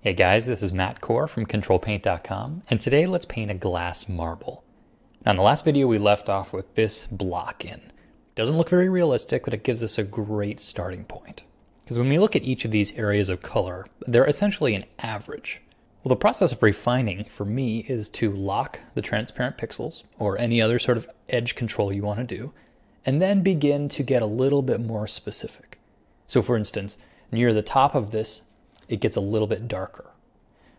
Hey guys, this is Matt Kohr from CtrlPaint.com, and today let's paint a glass marble. Now in the last video we left off with this block in. Doesn't look very realistic, but it gives us a great starting point. Because when we look at each of these areas of color, they're essentially an average. Well, the process of refining for me is to lock the transparent pixels, or any other sort of edge control you want to do, and then begin to get a little bit more specific. So for instance, near the top of this it gets a little bit darker.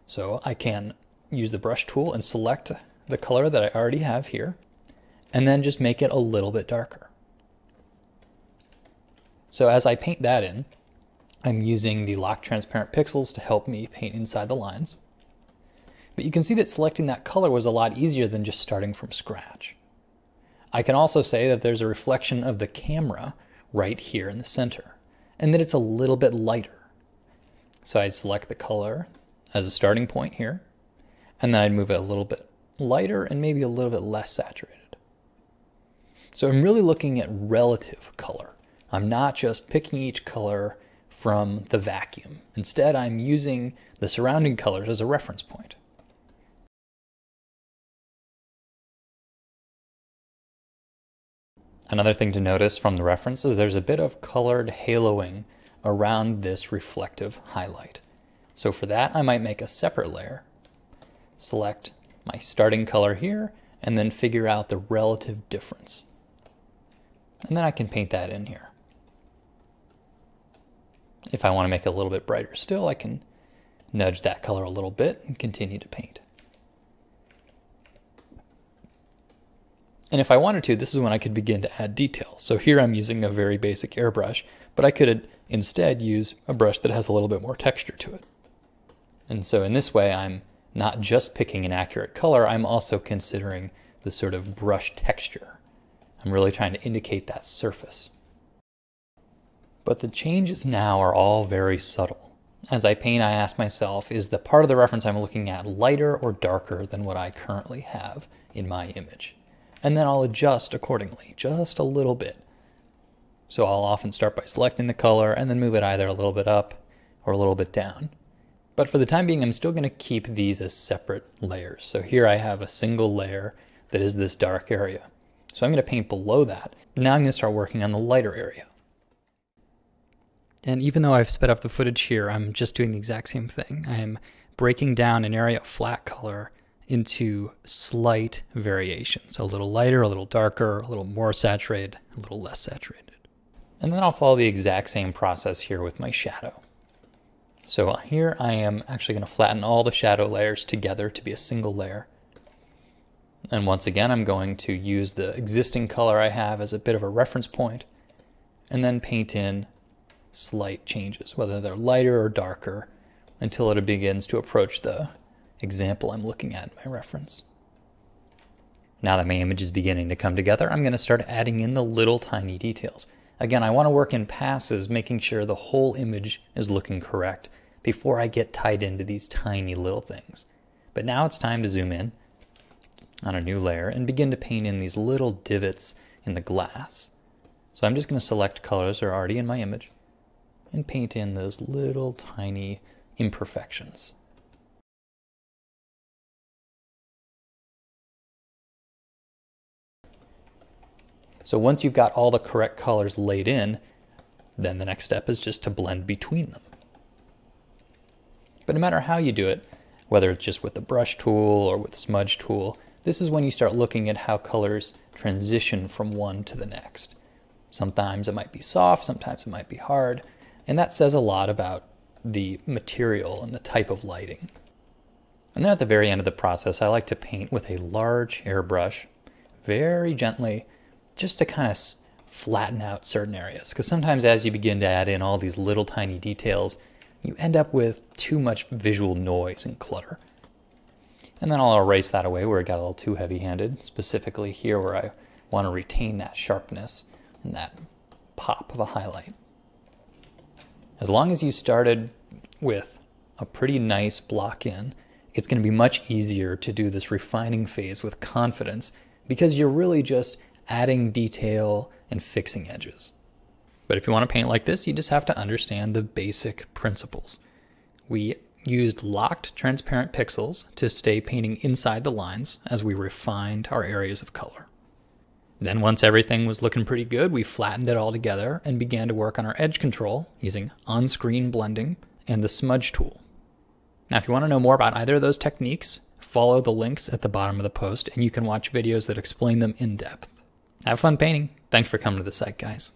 So I can use the brush tool and select the color that I already have here, and then just make it a little bit darker. So as I paint that in, I'm using the lock transparent pixels to help me paint inside the lines. But you can see that selecting that color was a lot easier than just starting from scratch. I can also say that there's a reflection of the camera right here in the center, and that it's a little bit lighter. So I'd select the color as a starting point here, and then I'd move it a little bit lighter and maybe a little bit less saturated. So I'm really looking at relative color. I'm not just picking each color from the vacuum. Instead, I'm using the surrounding colors as a reference point. Another thing to notice from the reference is there's a bit of colored haloing around this reflective highlight. So for that, I might make a separate layer, select my starting color here, and then figure out the relative difference. And then I can paint that in here. If I want to make it a little bit brighter still, I can nudge that color a little bit and continue to paint. And if I wanted to, this is when I could begin to add detail. So here I'm using a very basic airbrush, but I could instead use a brush that has a little bit more texture to it. And so in this way, I'm not just picking an accurate color, I'm also considering the sort of brush texture. I'm really trying to indicate that surface. But the changes now are all very subtle. As I paint, I ask myself, is the part of the reference I'm looking at lighter or darker than what I currently have in my image? And then I'll adjust accordingly, just a little bit. So I'll often start by selecting the color and then move it either a little bit up or a little bit down. But for the time being, I'm still going to keep these as separate layers. So here I have a single layer that is this dark area. So I'm going to paint below that. Now I'm to start working on the lighter area. And even though I've sped up the footage here, I'm just doing the exact same thing. I am breaking down an area of flat color into slight variations, a little lighter, a little darker, a little more saturated, a little less saturated. And then I'll follow the exact same process here with my shadow. So here I am actually going to flatten all the shadow layers together to be a single layer. And once again, I'm going to use the existing color I have as a bit of a reference point, and then paint in slight changes, whether they're lighter or darker, until it begins to approach the example I'm looking at in my reference. Now that my image is beginning to come together, I'm going to start adding in the little tiny details. Again, I want to work in passes, making sure the whole image is looking correct before I get tied into these tiny little things. But now it's time to zoom in on a new layer and begin to paint in these little divots in the glass. So I'm just going to select colors that are already in my image and paint in those little tiny imperfections. So once you've got all the correct colors laid in, then the next step is just to blend between them. But no matter how you do it, whether it's just with the brush tool or with smudge tool, this is when you start looking at how colors transition from one to the next. Sometimes it might be soft, sometimes it might be hard, and that says a lot about the material and the type of lighting. And then at the very end of the process, I like to paint with a large airbrush very gently just to kind of flatten out certain areas. Because sometimes as you begin to add in all these little tiny details, you end up with too much visual noise and clutter. And then I'll erase that away where it got a little too heavy-handed, specifically here where I want to retain that sharpness and that pop of a highlight. As long as you started with a pretty nice block in, it's going to be much easier to do this refining phase with confidence because you're really just adding detail and fixing edges. But if you want to paint like this, you just have to understand the basic principles. We used locked transparent pixels to stay painting inside the lines as we refined our areas of color. Then once everything was looking pretty good, we flattened it all together and began to work on our edge control using on-screen blending and the smudge tool. Now, if you want to know more about either of those techniques, follow the links at the bottom of the post and you can watch videos that explain them in depth. Have fun painting. Thanks for coming to the site, guys.